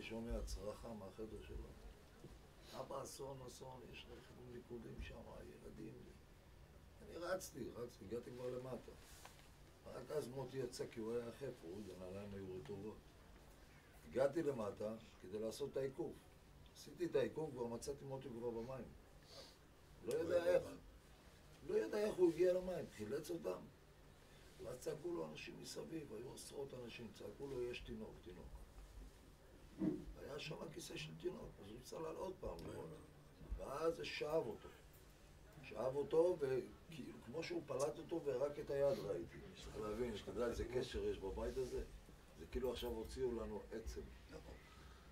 אני שומע צרחה מהחדר שלו. אבא, אסון, אסון, יש רכב עם ליכודים שם, ילדים. אני רצתי, רצתי, הגעתי כבר למטה. רק אז מוטי יצא כי הוא היה יחף, הוא הנעליים היו רטובות. הגעתי למטה כדי לעשות את העיכוב. עשיתי את העיכוב, כבר מצאתי מוטי כבר במים. לא יודע איך. לא יודע איך הוא הגיע למים, חילץ אותם. ואז צעקו לו אנשים מסביב, היו עשרות אנשים, צעקו לו יש תינוק, תינוק. היה שם כיסא של תינוק, אז הוא צלל עוד פעם לראות. ואז זה שאב אותו. שאב אותו, וכאילו, כמו שהוא פלט אותו ורק את היד ראיתי. צריך להבין, שתדע איזה קשר יש בבית הזה. זה כאילו עכשיו הוציאו לנו עצם.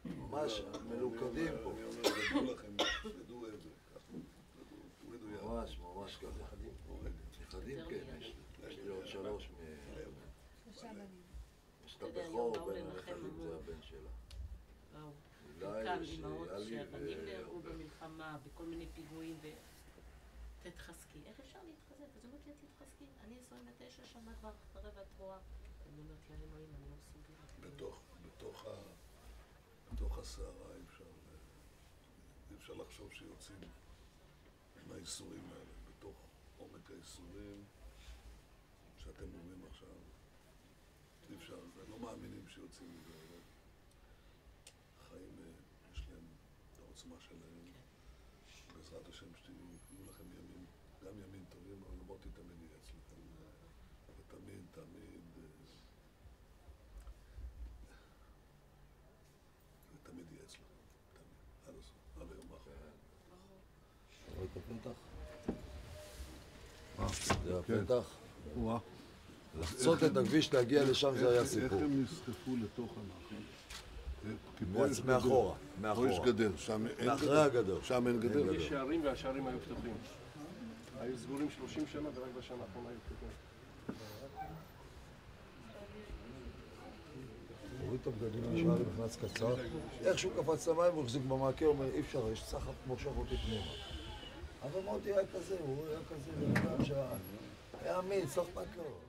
ממש מלוכדים פה. אני אומר, תדעו לכם, תדעו את זה. ממש, ממש ככה. נכדים כן, יש לי- עוד שלוש מ... שלושה בנים. יש את אתה יודע, הבכור, בין הנכדים זה. הבן שלה. וואו. חלקם אימהות עלי שהבנים ו- נהרגו במלחמה, בכל מיני פיגועים, ו... תתחזקי. איך אפשר להתחזק? אז היא אומרת לי, תתחזקי. אני 29 שנה כבר אחרי ואת רואה. אני אומרת לה, אלוהים, אני לא מסוגלת. בתוך, ה, בתוך הסערה אפשר, אפשר לחשוב שיוצאים מהייסורים האלה, בתוך עומק הייסורים שאתם אומרים עכשיו. אי אפשר, לא מאמינים שיוצאים מזה, אבל החיים, אה, יש להם את העוצמה שלהם. בעזרת השם שתהיו לכם ימים, גם ימים טובים, אבל מוטי תמיד יהיה אצלכם, ותמיד, תמיד, אה, זה תמיד יהיה אצלכם, תמיד, עד הסוף, עד היום האחרון. רואה את הפתח? זה הפתח. וואה. לחצות את הכביש, להגיע לשם זה היה איך- איך סיפור. הם נסחפו לתוך הנחל? יש גדר. מאחורה, פה מאחורה. יש גדר, שם אין גדר. מאחורי הגדר. שם אין גדר. יש שערים והשערים היו פתוחים. היו סגורים 30 שנה ורק בשנה האחרונה היו פתוחים. הוריד את הבגדים לי נכנס קצר. איך שהוא קפץ למים והוא החזיק במעקה, הוא אומר, אי אפשר, יש סחף מושך אותי פנימה. אבל מוטי היה כזה, הוא היה כזה שהיה אמיץ, לא אכפת לו.